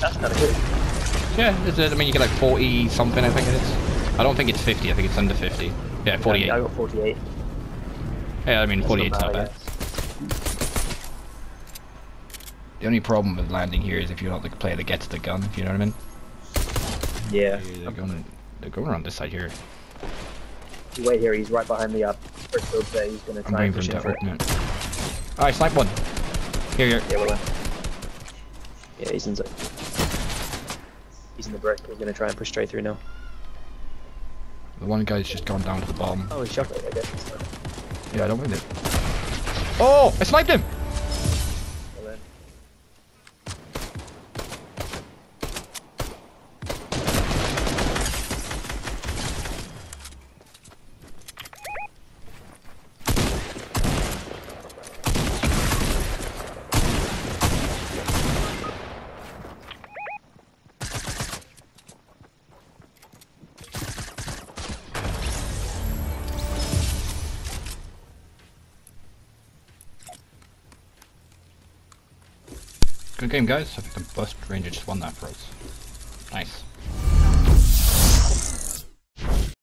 That's kind of good. Yeah, is? I mean, you get like 40 something, I think it is. I don't think it's 50, I think it's under 50. Yeah, 48. I got 48. Yeah, I mean, That's 48 is not bad, I bad. guess. The only problem with landing here is if you're not the player that gets the gun, if you know what I mean. Yeah. They're going, they're going around this side here. You wait here, he's right behind the uh, first build there. He's going to I'm try and push to in for it. Alright, snipe one. Here, here. Yeah, well, yeah, he's in the... He's in the brick. He's going to try and push straight through now. The one guy's just gone down to the bottom. Oh, he's shot it, I guess. Yeah, I don't mind it. Oh! I sniped him! Good game, guys. I think the Bust Ranger just won that for us. Nice.